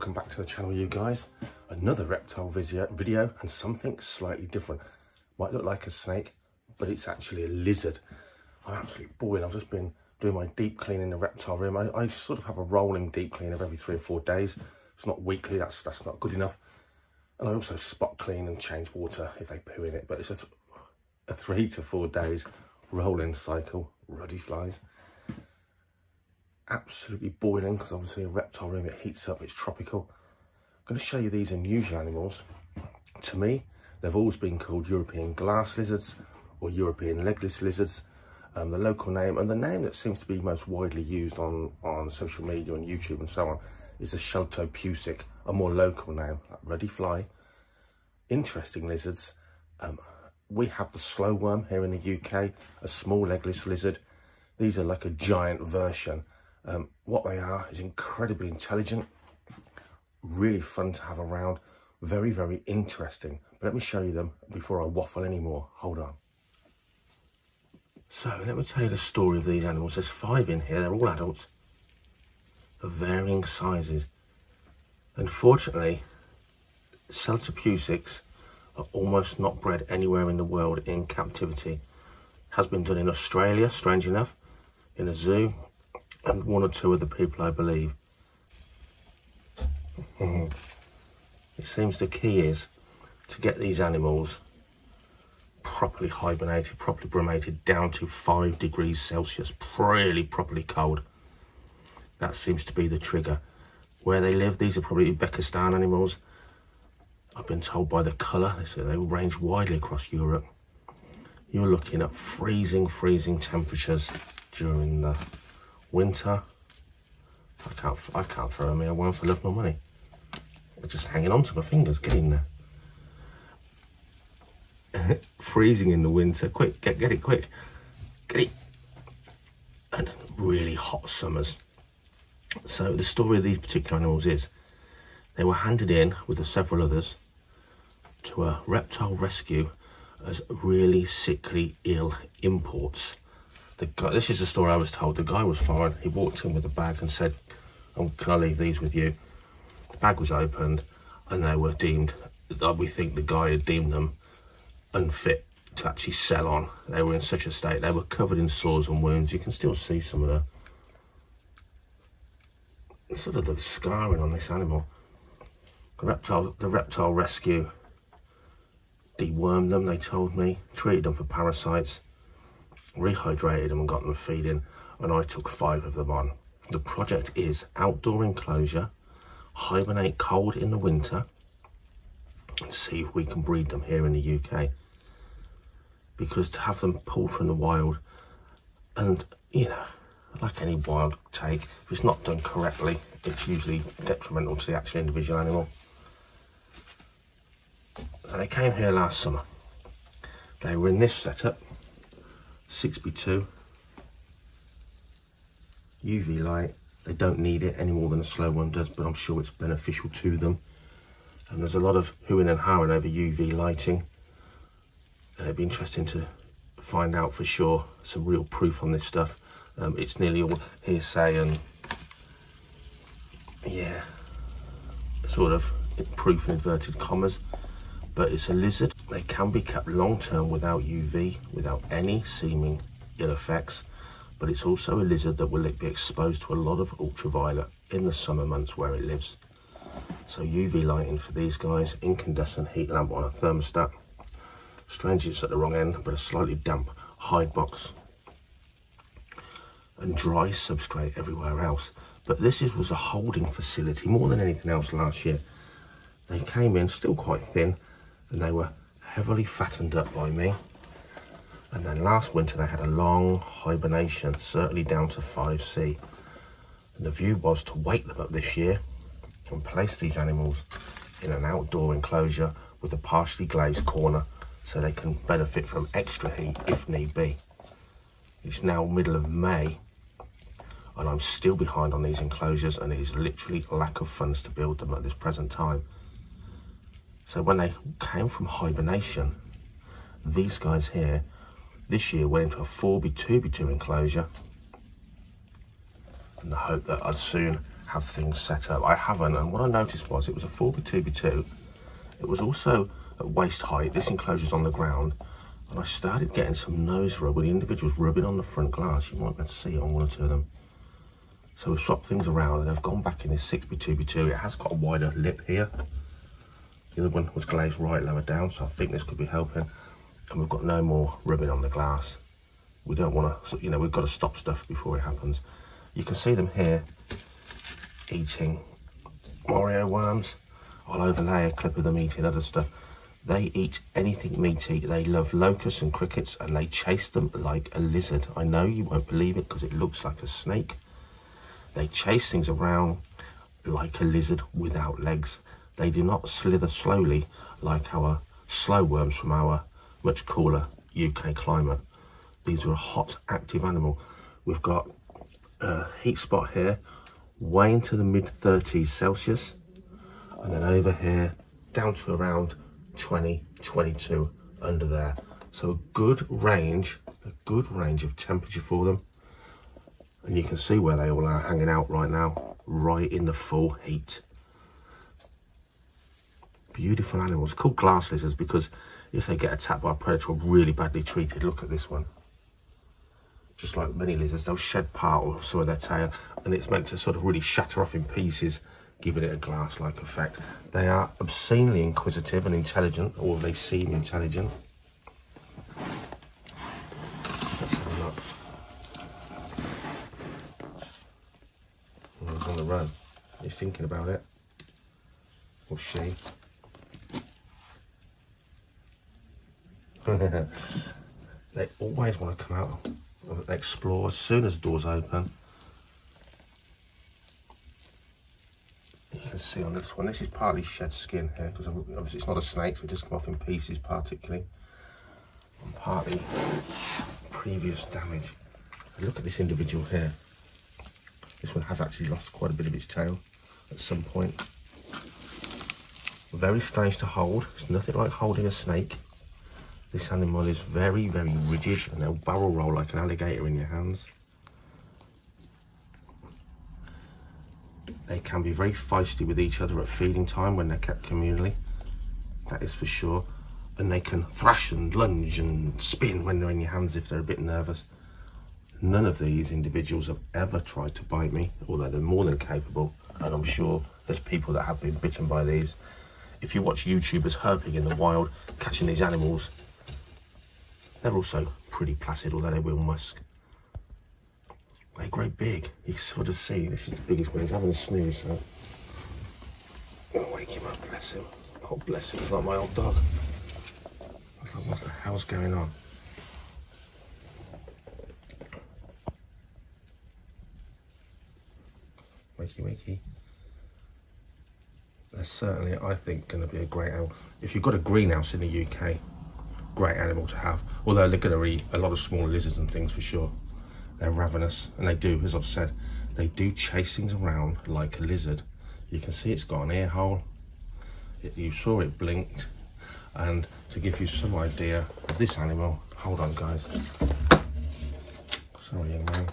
Welcome back to the channel you guys. Another reptile video, and something slightly different. Might look like a snake, but it's actually a lizard. I'm absolutely bored. I've just been doing my deep clean in the reptile room. I, I sort of have a rolling deep clean of every three or four days. It's not weekly, that's, that's not good enough. And I also spot clean and change water if they poo in it, but it's a, a three to four days rolling cycle, ruddy flies absolutely boiling because obviously a reptile room, it heats up, it's tropical. I'm going to show you these unusual animals. To me, they've always been called European glass lizards or European legless lizards. Um, the local name and the name that seems to be most widely used on, on social media and YouTube and so on is the Sheltopusik, a more local name, like ruddy fly. Interesting lizards. Um, we have the slow worm here in the UK, a small legless lizard. These are like a giant version um, what they are is incredibly intelligent, really fun to have around, very, very interesting. But let me show you them before I waffle anymore. Hold on. So let me tell you the story of these animals. There's five in here. They're all adults of varying sizes. Unfortunately, Sheltopusiks are almost not bred anywhere in the world in captivity. Has been done in Australia, strange enough, in a zoo, and one or two other people, I believe. Hmm. it seems the key is to get these animals properly hibernated, properly brumated down to five degrees Celsius, really properly cold. That seems to be the trigger. Where they live, these are probably Uzbekistan animals. I've been told by the colour, they they range widely across Europe. You're looking at freezing, freezing temperatures during the winter. I can't, I can't throw me away for love nor money. Just hanging on to my fingers, getting there. Freezing in the winter, quick, get, get it quick. Get it. And really hot summers. So the story of these particular animals is they were handed in with the several others to a reptile rescue as really sickly ill imports the guy, this is the story I was told. The guy was fine. He walked in with a bag and said, oh, can I leave these with you? The bag was opened and they were deemed, we think the guy had deemed them unfit to actually sell on. They were in such a state. They were covered in sores and wounds. You can still see some of the sort of the scarring on this animal. The reptile, the reptile rescue dewormed them, they told me, treated them for parasites rehydrated them and got them feeding and I took five of them on. The project is outdoor enclosure, hibernate cold in the winter and see if we can breed them here in the UK. Because to have them pulled from the wild and, you know, like any wild take, if it's not done correctly, it's usually detrimental to the actual individual animal. So they came here last summer. They were in this setup 6x2 UV light they don't need it any more than a slow worm does but I'm sure it's beneficial to them. And there's a lot of hooing and howling over UV lighting. And it'd be interesting to find out for sure some real proof on this stuff. Um, it's nearly all hearsay and yeah sort of proof in inverted commas but it's a lizard. They can be kept long term without UV, without any seeming ill effects, but it's also a lizard that will be exposed to a lot of ultraviolet in the summer months where it lives. So UV lighting for these guys, incandescent heat lamp on a thermostat. Strange it's at the wrong end, but a slightly damp hide box and dry substrate everywhere else. But this is, was a holding facility more than anything else last year. They came in still quite thin, and they were heavily fattened up by me. And then last winter they had a long hibernation, certainly down to 5C. And the view was to wake them up this year and place these animals in an outdoor enclosure with a partially glazed corner so they can benefit from extra heat if need be. It's now middle of May and I'm still behind on these enclosures and it is literally lack of funds to build them at this present time. So when they came from hibernation, these guys here, this year went into a 4B2B2 enclosure in the hope that I'd soon have things set up. I haven't, and what I noticed was it was a 4B2B2. It was also at waist height. This enclosure's on the ground, and I started getting some nose rub with the individuals rubbing on the front glass. You might be able to see it on one or two of them. So we've swapped things around and I've gone back in this 6x2x2. It has got a wider lip here. The other one was glazed right lower down, so I think this could be helping. And we've got no more rubbing on the glass. We don't want to, you know, we've got to stop stuff before it happens. You can see them here eating morio worms. I'll overlay a clip of them eating other stuff. They eat anything meaty. They love locusts and crickets and they chase them like a lizard. I know you won't believe it because it looks like a snake. They chase things around like a lizard without legs. They do not slither slowly like our slow worms from our much cooler UK climate. These are a hot, active animal. We've got a heat spot here, way into the mid 30s Celsius, and then over here down to around 20, 22 under there. So a good range, a good range of temperature for them. And you can see where they all are hanging out right now, right in the full heat. Beautiful animals, called glass lizards because if they get attacked by a predator or really badly treated, look at this one. Just like many lizards, they'll shed part or some of their tail and it's meant to sort of really shatter off in pieces, giving it a glass-like effect. They are obscenely inquisitive and intelligent, or they seem intelligent. Let's have a look. he's on the run. He's thinking about it. Or she. they always want to come out and explore as soon as the doors open. You can see on this one, this is partly shed skin here because obviously it's not a snake, so it just come off in pieces particularly. And partly previous damage. And look at this individual here. This one has actually lost quite a bit of its tail at some point. Very strange to hold. It's nothing like holding a snake. This animal is very, very rigid and they'll barrel roll like an alligator in your hands. They can be very feisty with each other at feeding time when they're kept communally. That is for sure. And they can thrash and lunge and spin when they're in your hands if they're a bit nervous. None of these individuals have ever tried to bite me, although they're more than capable. And I'm sure there's people that have been bitten by these. If you watch YouTubers herping in the wild, catching these animals, they're also pretty placid, although they will musk. They grow big. You can sort of see, this is the biggest one. He's having a snooze, so. I'll wake him up, bless him. Oh, bless him, he's like my old dog. Like, what the hell's going on? wakey wakey. They're certainly, I think, going to be a great animal. If you've got a greenhouse in the UK, great animal to have. Although to eat a lot of small lizards and things for sure. They're ravenous, and they do, as I've said, they do chase things around like a lizard. You can see it's got an ear hole. It, you saw it blinked. And to give you some idea of this animal, hold on guys. Sorry young man.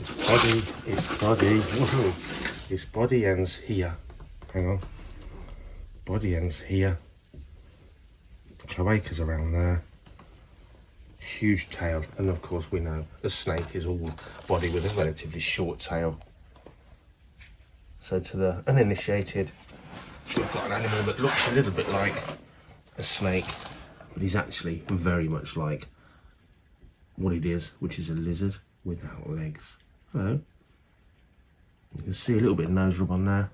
Its body, its body, its body ends here. Hang on. Body ends here. Cloacas around there. Huge tail, and of course we know the snake is all body with a relatively short tail. So to the uninitiated, we've got an animal that looks a little bit like a snake, but he's actually very much like what it is, which is a lizard without legs. Hello. You can see a little bit of nose rub on there.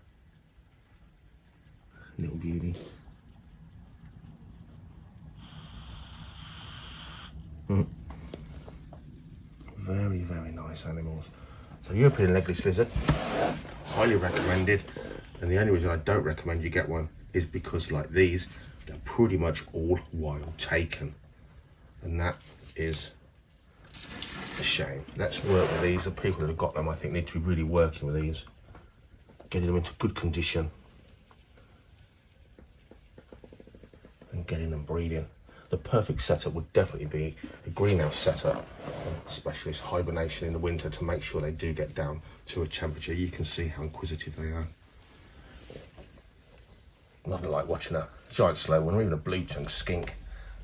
Little beauty. Mm. Very, very nice animals. So European legless lizard, highly recommended. And the only reason I don't recommend you get one is because like these, they're pretty much all wild taken. And that is a shame. Let's work with these. The people that have got them, I think, need to be really working with these. Getting them into good condition. And getting them breeding. The perfect setup would definitely be a greenhouse setup, especially hibernation in the winter to make sure they do get down to a temperature. You can see how inquisitive they are. Nothing like watching a giant slow worm or even a blue tongue skink,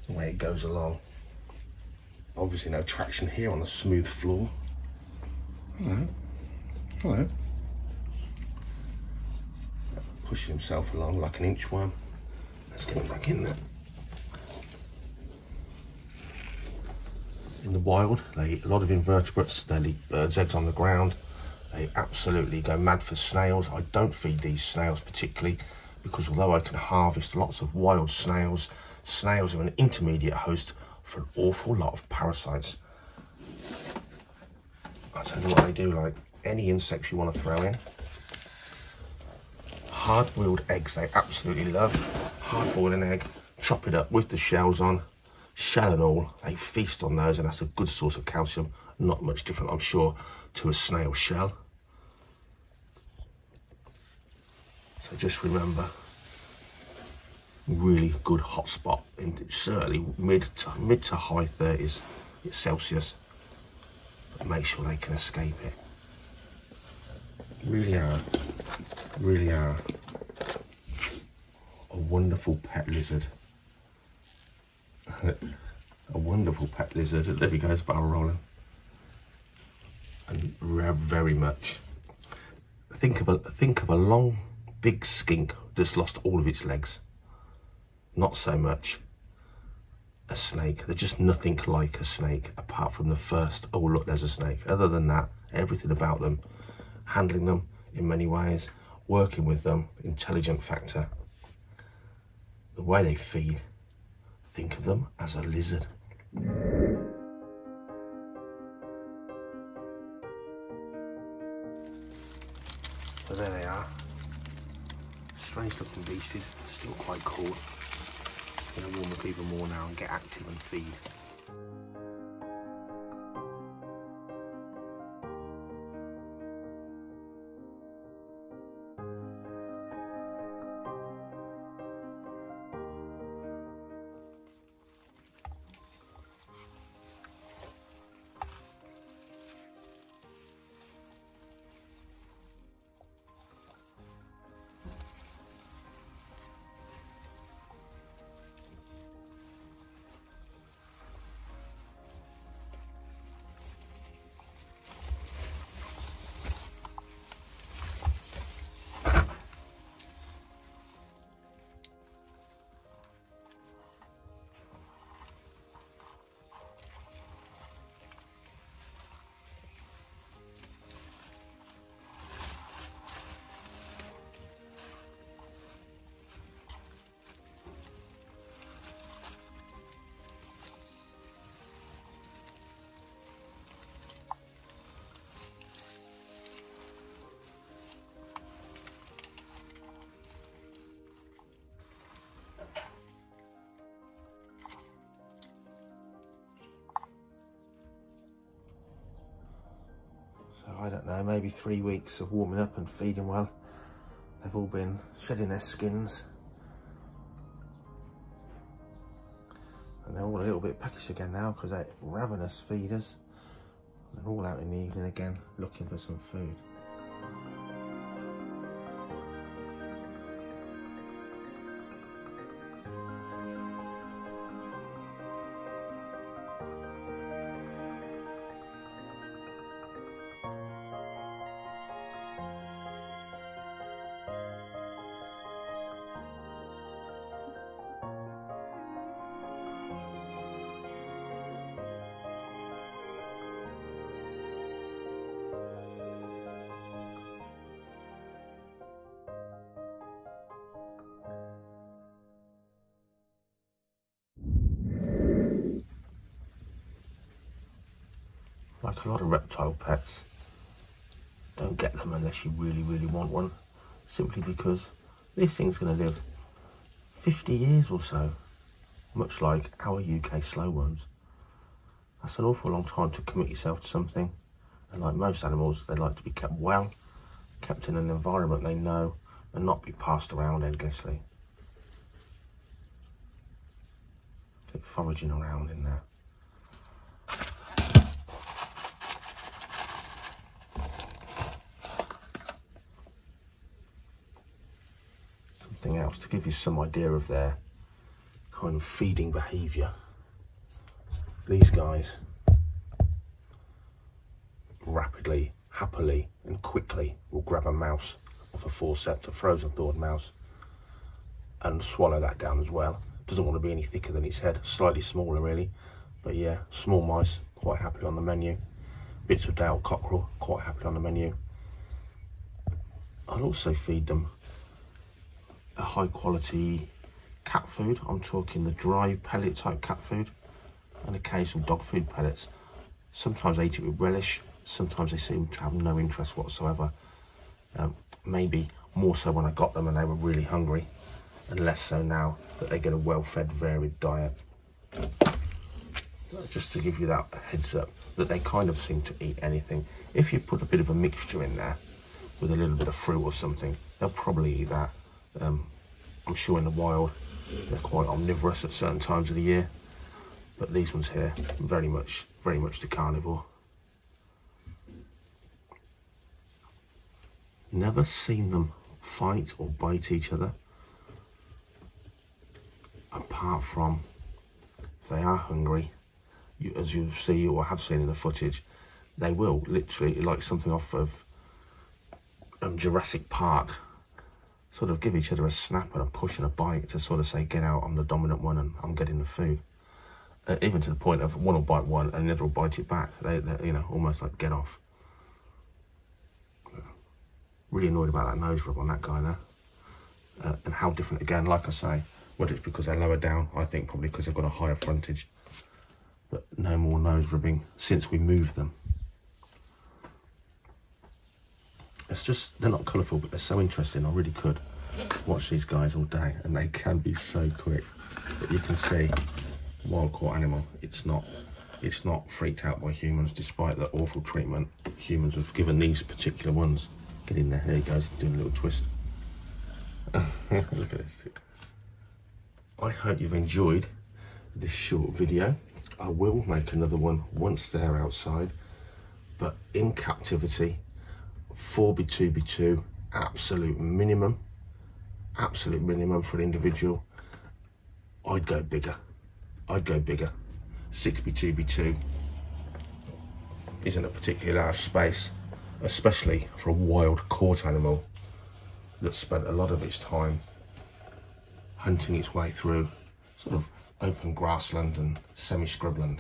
the way it goes along. Obviously no traction here on the smooth floor. Hello. Hello. Pushing himself along like an inchworm. Let's get him back in there. In the wild, they eat a lot of invertebrates. They eat birds' eggs on the ground. They absolutely go mad for snails. I don't feed these snails particularly because although I can harvest lots of wild snails, snails are an intermediate host for an awful lot of parasites. I'll tell you what they do, like any insects you want to throw in. Hard-boiled eggs they absolutely love. Hard-boiled an egg, chop it up with the shells on, shell and all. They feast on those and that's a good source of calcium. Not much different, I'm sure, to a snail shell. So just remember, really good hot spot in certainly mid to mid to high 30s Celsius. But make sure they can escape it. Really are, really are a wonderful pet lizard. A wonderful pet lizard. There he goes, barrel rolling. And very much. Think of a think of a long big skink that's lost all of its legs. Not so much a snake. They're just nothing like a snake apart from the first, oh look, there's a snake. Other than that, everything about them, handling them in many ways, working with them, intelligent factor. The way they feed, think of them as a lizard. So there they are strange looking beasties, still quite cool. Gonna warm up even more now and get active and feed. I don't know, maybe three weeks of warming up and feeding well. They've all been shedding their skins. And they're all a little bit peckish again now because they're ravenous feeders. They're all out in the evening again looking for some food. Like a lot of reptile pets, don't get them unless you really, really want one. Simply because this thing's going to live 50 years or so, much like our UK slow worms. That's an awful long time to commit yourself to something. And like most animals, they like to be kept well, kept in an environment they know, and not be passed around endlessly. bit foraging around in there. Else to give you some idea of their kind of feeding behaviour. These guys rapidly, happily and quickly will grab a mouse off a forceps, a frozen thawed mouse, and swallow that down as well. Doesn't want to be any thicker than its head, slightly smaller really. But yeah, small mice, quite happily on the menu. Bits of day-old cockerel, quite happily on the menu. I'll also feed them a high quality cat food. I'm talking the dry pellet type cat food and occasional dog food pellets. Sometimes I eat it with relish, sometimes they seem to have no interest whatsoever. Um, maybe more so when I got them and they were really hungry, and less so now that they get a well-fed, varied diet. Just to give you that heads up, that they kind of seem to eat anything. If you put a bit of a mixture in there with a little bit of fruit or something, they'll probably eat that. Um, I'm sure in the wild they're quite omnivorous at certain times of the year, but these ones here very much, very much the carnivore. Never seen them fight or bite each other. Apart from if they are hungry, you, as you see or have seen in the footage, they will literally, like something off of um, Jurassic Park, sort of give each other a snap and a push and a bite to sort of say, get out, I'm the dominant one and I'm getting the food. Uh, even to the point of one will bite one and the other will bite it back. They, you know, almost like get off. Really annoyed about that nose rub on that guy there. Uh, and how different, again, like I say, whether it's because they're lower down, I think probably because they've got a higher frontage. But no more nose rubbing since we moved them. It's just, they're not colourful, but they're so interesting. I really could watch these guys all day and they can be so quick. But you can see, wild caught animal, it's not it's not freaked out by humans despite the awful treatment humans have given these particular ones. Get in there. There he goes, doing a little twist. Look at this. I hope you've enjoyed this short video. I will make another one once they're outside, but in captivity, 4B2B2, absolute minimum, absolute minimum for an individual. I'd go bigger. I'd go bigger. 6B2B2 isn't a particularly large space especially for a wild caught animal that spent a lot of its time hunting its way through sort of open grassland and semi-scrubland.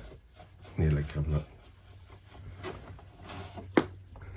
Nearly come look.